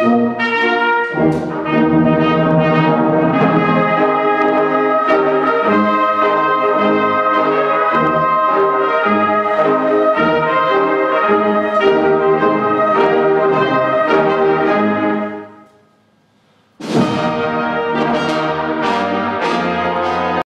Música